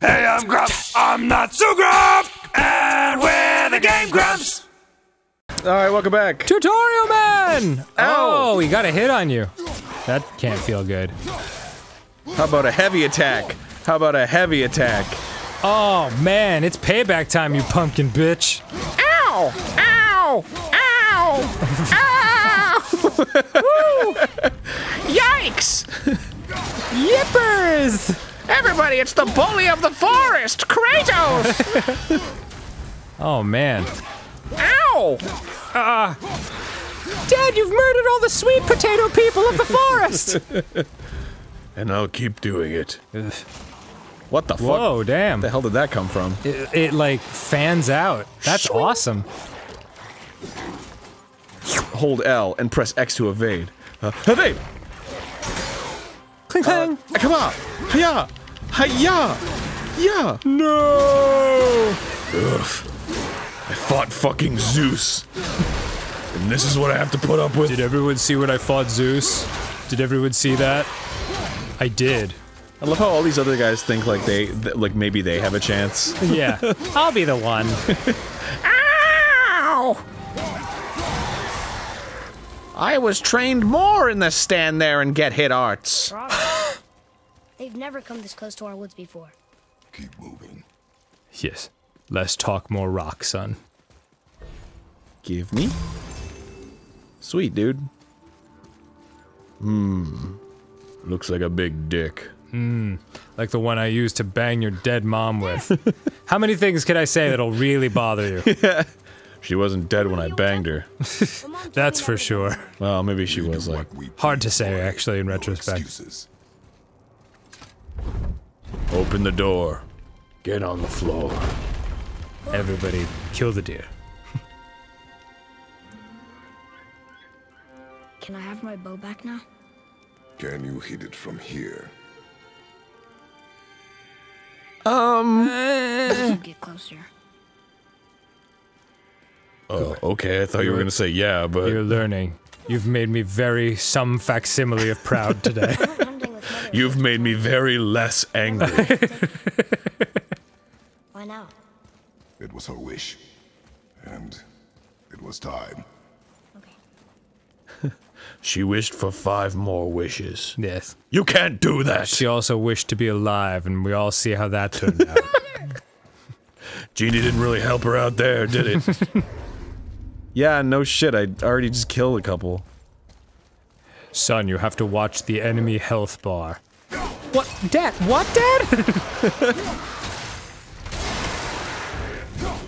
Hey, I'm Grump. I'm not so Grump. And we're the Game Grumps. Alright, welcome back. Tutorial man! Ow. Oh, he got a hit on you. That can't feel good. How about a heavy attack? How about a heavy attack? Oh man, it's payback time, you pumpkin bitch. Ow! Ow! Ow! Ow! Yikes! Yippers! Everybody, it's the bully of the forest, Kratos! Oh man. Ow! Dad, you've murdered all the sweet potato people of the forest! And I'll keep doing it. What the fuck? Whoa, damn. Where the hell did that come from? It, it like fans out. That's awesome. Hold L and press X to evade. Uh, evade! Cling clang. Uh, come on! Hiya! Hiya! Yeah! no! Ugh. I fought fucking Zeus. and this is what I have to put up with. Did everyone see when I fought Zeus? Did everyone see that? I did. I love how all these other guys think like they, th like maybe they have a chance. Yeah, I'll be the one. I was trained more in the stand there and get hit arts. They've never come this close to our woods before. Keep moving. Yes. Less talk, more rock, son. Give me. Sweet, dude. Hmm. Looks like a big dick. Hmm. Like the one I used to bang your dead mom with. How many things can I say that'll really bother you? She wasn't dead when I banged her. That's for sure. Well, maybe she was like. Hard to say, actually, in retrospect. Open the door. Get on the floor. Everybody, kill the deer. Can I have my bow back now? Can you hit it from here? Um. Get closer. Oh, okay. I thought you were gonna say yeah, but You're learning. You've made me very some facsimile of proud today. Hunting with mother. you've made me very less angry. Why now? It was her wish. And it was time. Okay. she wished for five more wishes. yes. You can't do that. She also wished to be alive, and we all see how that turned out. Genie didn't really help her out there, did it? yeah, no shit. I already just killed a couple. Son, you have to watch the enemy health bar. What? Dad? What, Dad?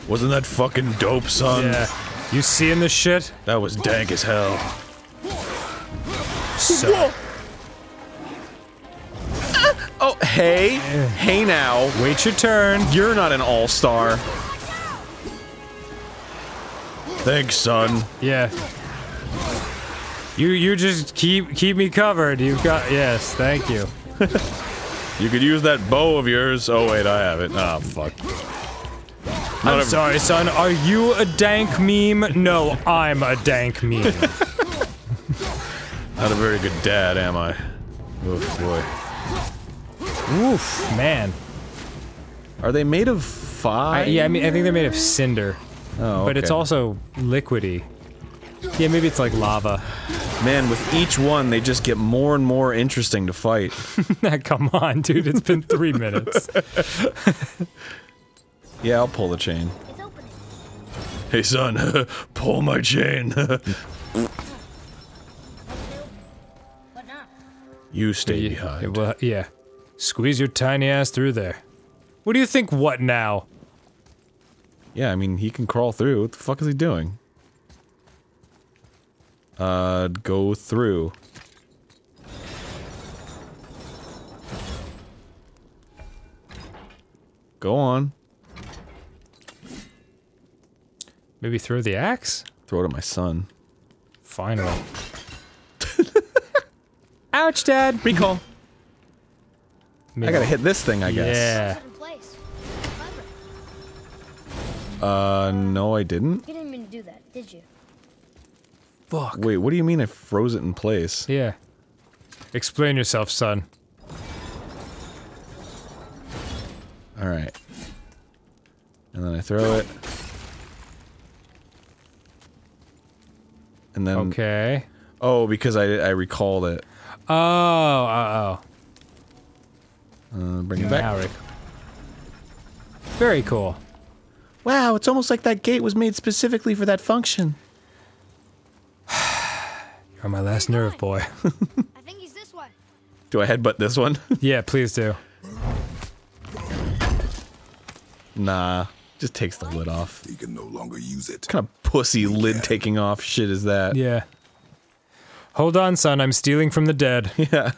Wasn't that fucking dope, son? yeah. You seeing this shit? That was dank as hell. So, Oh, hey. Hey now. wait your turn. You're not an all-star. Thanks, son. Yeah. You you just keep keep me covered. You've got yes, thank you. You could use that bow of yours. Oh, wait, I have it. Ah, fuck. I'm sorry, son. Are you a dank meme? No, I'm a dank meme. Not a very good dad, am I? Oh, boy. Oof, man. Are they made of I, fire? yeah, I mean, I think they're made of cinder, Oh, but it's also liquidy. Yeah, maybe it's like lava. Man, with each one, they just get more and more interesting to fight. Come on, dude. It's been three minutes. Yeah, I'll pull the chain. Hey, son, pull my chain. You stay yeah, behind. well, yeah. Squeeze your tiny ass through there. What do you think? What now? Yeah, I mean, he can crawl through. What the fuck is he doing? Uh, go through. Go on. Maybe throw the axe? Throw it at my son. Finally. Ouch, Dad. Recall. Maybe. I gotta hit this thing, I guess. Yeah. Uh, no, I didn't. You didn't mean to do that, did you? Fuck. Wait, what do you mean I froze it in place? Yeah. Explain yourself, son. Alright. And then I throw it. And then Okay. oh, because I I recalled it. Oh, uh oh. Uh, bring it back. Very cool. Wow, it's almost like that gate was made specifically for that function. You're on my last nerve, boy. I think he's this one. Do I headbutt this one? yeah, please do. nah, just takes the lid off. He can no longer use it. kind of pussy lid taking off shit is that? Yeah. Hold on, son. I'm stealing from the dead. Yeah.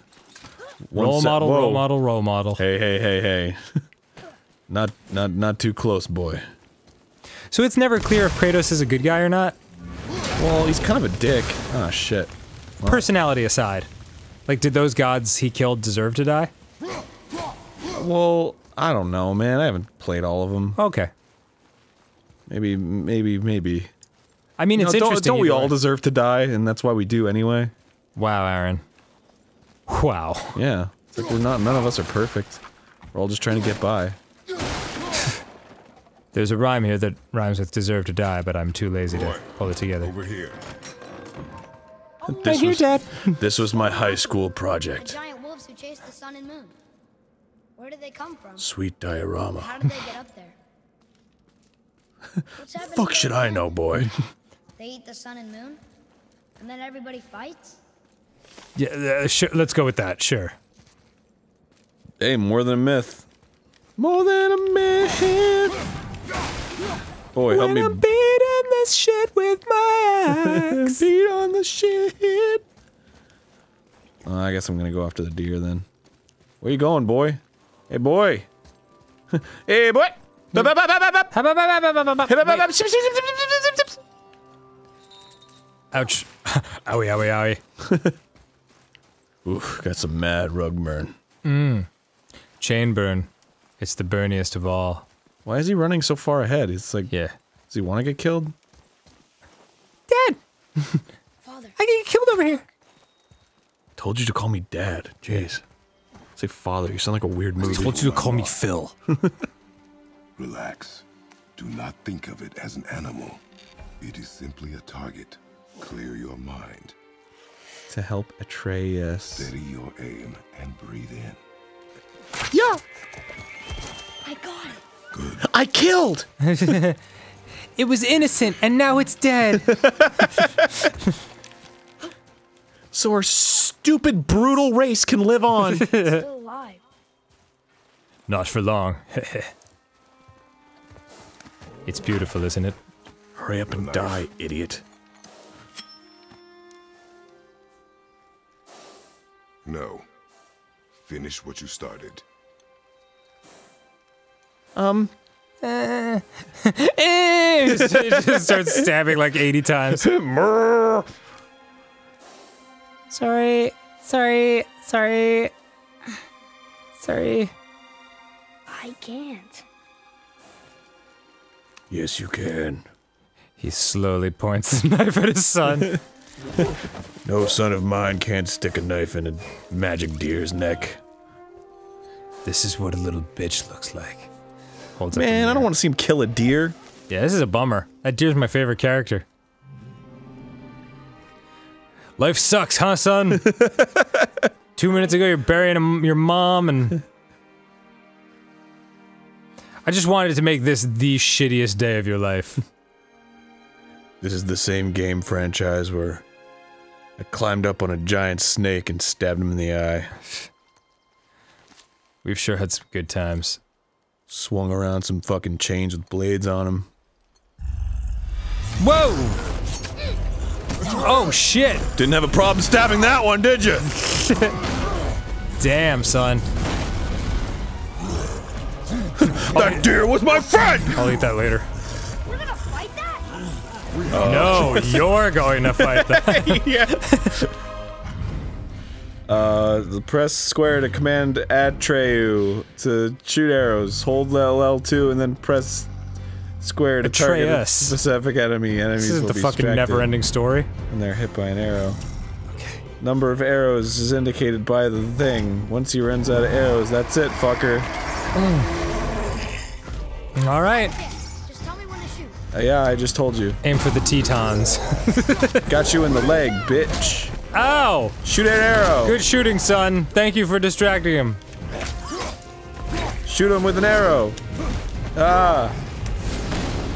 One Role model, whoa. role model, role model. Hey, hey, hey, hey. not, not, not too close, boy. So it's never clear if Kratos is a good guy or not. Well, he's kind of a dick. Oh shit. Personality aside. Like, did those gods he killed deserve to die? Well, I don't know, man. I haven't played all of them. Okay. Maybe, maybe, maybe. I mean, You know, it's don't, interesting. don't we all deserve to die, and that's why we do anyway? Wow, Aaron. Wow. Yeah. It's like we're not. None of us are perfect. We're all just trying to get by. There's a rhyme here that rhymes with deserve to die, but I'm too lazy to pull it together. Over here. This was, Dad. this was my high school project. giant wolves who chase the sun and moon. Where did they come from? Sweet diorama. How did they get up there? What's happening Fuck should I know, boy? They eat the sun and moon? And then everybody fights? Yeah, uh, sure, let's go with that, sure. hey, more than a myth. More than a myth. Boy, help me beating this shit with my beat on the shit. Uh, I guess I'm gonna go after the deer then. Where you going, boy? Hey, boy. hey, boy. Ouch. owie, owie, owie. Oof, got some mad rug burn. Mmm. Chain burn. It's the burniest of all. Why is he running so far ahead? It's like, Yeah. does he want to get killed? Dad! Father, I get killed over here! Told you to call me dad. Jeez. Say father. You sound like a weird movie. I Told you to call me Phil. Relax. Do not think of it as an animal. It is simply a target. Clear your mind. to help Atreus. Steady your aim and breathe in. Yeah, I got it. I killed. It was innocent, and now it's dead. So our stupid, brutal race can live on. Still alive. Not for long. it's beautiful, isn't it? Hurry up and die, idiot. No. Finish what you started. Um, Eh, it just it just starts stabbing like 80 times. Sorry, sorry, sorry, sorry. I can't. yes, you can. He slowly points the knife at his son. No son of mine can't stick a knife in a magic deer's neck. this is what a little bitch looks like. Holds up Man, I don't want to see him kill a deer. Yeah, this is a bummer. That deer's my favorite character. Life sucks, huh, son? Two minutes ago, you're burying a, your mom, and I just wanted to make this the shittiest day of your life. This is the same game franchise where I climbed up on a giant snake and stabbed him in the eye. We've sure had some good times. Swung around some fucking chains with blades on them. Whoa! Oh shit! Didn't have a problem stabbing that one, did you? Damn, son. That deer was my friend! I'll eat that later. We're gonna fight that? No, oh. you're going to fight that. yeah. Uh, press square to command Atreyu to shoot arrows. Hold L2 and then press square to target a Atreus. specific enemy. Enemies This is will the be fucking never-ending story. when they're hit by an arrow. Okay. Number of arrows is indicated by the thing. Once he runs out of arrows, that's it, fucker. All right. Just tell me when to shoot. Uh, yeah, I just told you. Aim for the Tetons. Got you in the leg, bitch. Ow! Shoot an arrow. Good shooting, son. Thank you for distracting him. Shoot him with an arrow. Ah.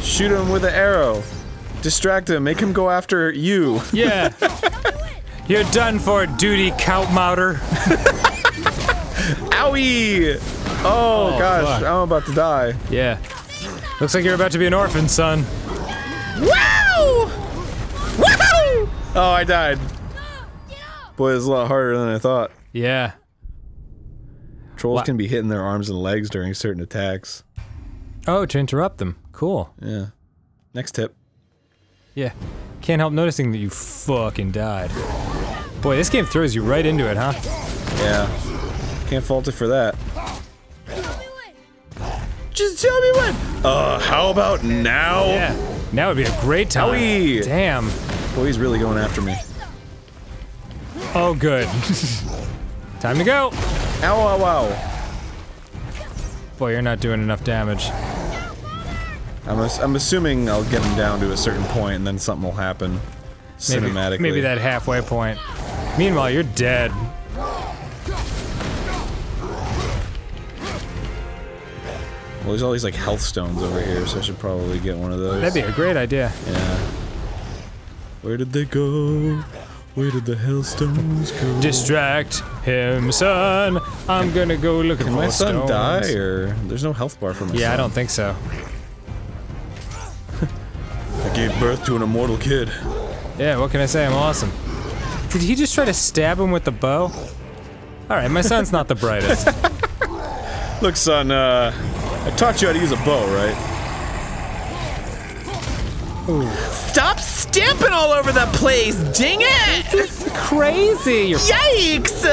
Shoot him with an arrow. Distract him. Make him go after you. Yeah. You're done for, duty count mouter. Owie! Oh, gosh, fuck. I'm about to die. Yeah. Looks like you're about to be an orphan, son. Wow! Wow! Oh, I died. Boy, it's a lot harder than I thought. Yeah. Trolls Wha- can be hitting their arms and legs during certain attacks. Oh, to interrupt them. Cool. Yeah. Next tip. Yeah. Can't help noticing that you fucking died. Boy, this game throws you right into it, huh? Yeah. Can't fault it for that. Tell me when. Just tell me when. Uh, how about now? Yeah. Now would be a great time. Owie. Damn. Boy, he's really going after me. Oh, good. time to go. Ow, ow, ow. Boy, you're not doing enough damage. I'm, ass- I'm assuming I'll get him down to a certain point and then something will happen. Maybe, maybe that halfway point. Meanwhile, you're dead. Well, there's all these like health stones over here, so I should probably get one of those. That'd be a great idea. Yeah. Where did they go? Where did the hellstones go? Distract him, son. I'm gonna go looking Can for my son stones. die, or there's no health bar for my Yeah, son? I don't think so. I gave birth to an immortal kid. Yeah, what can I say? I'm awesome. Did he just try to stab him with the bow? Alright, my son's not the brightest. Look, son, uh, I taught you how to use a bow, right? Stop stamping all over the place, ding it! This is Crazy! You're Yikes!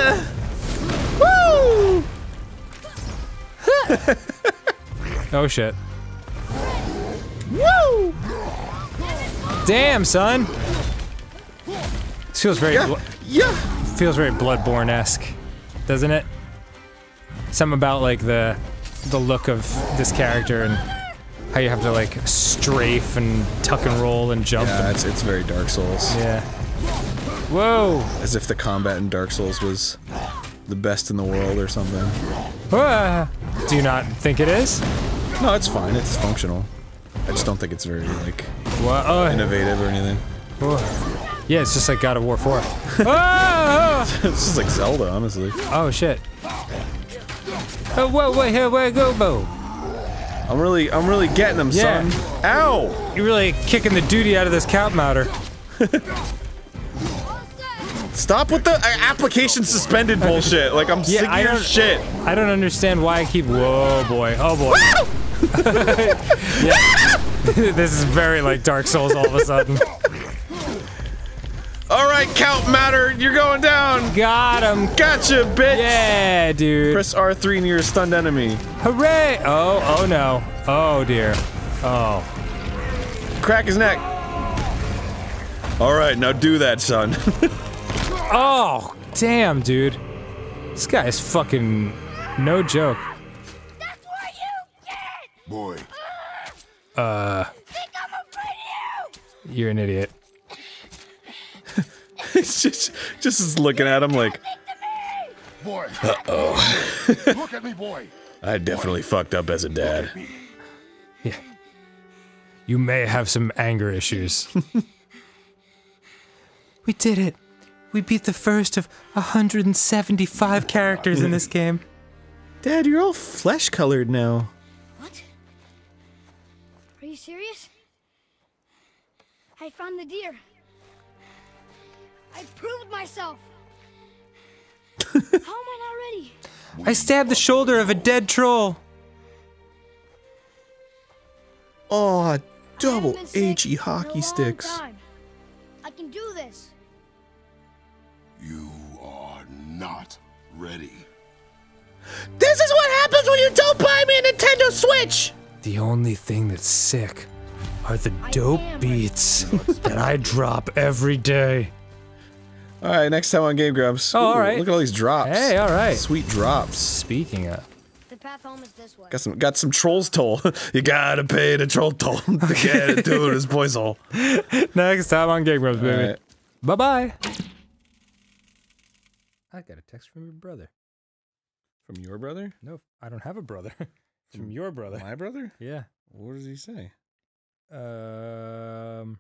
Woo! Oh shit. Woo! Damn, son! This feels very Yeah, yeah. feels very Bloodborne-esque, doesn't it? Something about like the the look of this character and how you have to like strafe and tuck and roll and jump. Yeah, and, it's, it's very Dark Souls. yeah. Whoa! As if the combat in Dark Souls was the best in the world or something. Ah. Do you not think it is? No, it's fine. It's functional. I just don't think it's very, like? Oh, innovative or anything. oh. Yeah, it's just like God of War 4. oh, it's just like Zelda, honestly. oh shit. Oh, whoa, wait, here, where go, Bo? I'm really, I'm really getting them, Yeah. son. Ow! You're really kicking the duty out of this count mouter. Stop with the uh, application suspended bullshit. Like, I'm sick of I your shit. I don't understand why I keep. Whoa, boy. Oh, boy. yeah. this is very like Dark Souls all of a sudden. All right, Count Matter, you're going down. Got him. Gotcha, bitch. Yeah, dude. Press R3 near a stunned enemy. Hooray! Oh, oh no. Oh dear. Oh. Crack his neck. All right, now do that, son. Oh, damn, dude. This guy is fucking no joke. That's where you get. Boy, ah! uh, Think I'm afraid of you. You're an idiot. He's just, just is looking at him like, boy. Uh-oh. Look at me, boy. I definitely fucked up as a dad. Yeah. You may have some anger issues. we did it. We beat the first of 175 characters in this game. Dad, you're all flesh colored now. What? Are you serious? I found the deer. I proved myself. How am I not ready? I stabbed the shoulder of a dead troll. Oh, double haven't been sick HE hockey sticks. time. I can do this. You are not ready. This is what happens when you don't buy me a Nintendo Switch! The only thing that's sick are the dope beats that I drop every day. Alright, next time on Game Grumps. Oh, Ooh, alright. Look at all these drops. Hey, all right. Sweet drops. Speaking of, The path home is this way. Got some got some trolls toll. you gotta pay the troll toll to get into this boy's hole. Next time on Game Grumps, baby. Alright. Bye bye. I got a text from your brother. From your brother? No, I don't have a brother. it's from your brother. My brother? Yeah. What does he say? Um.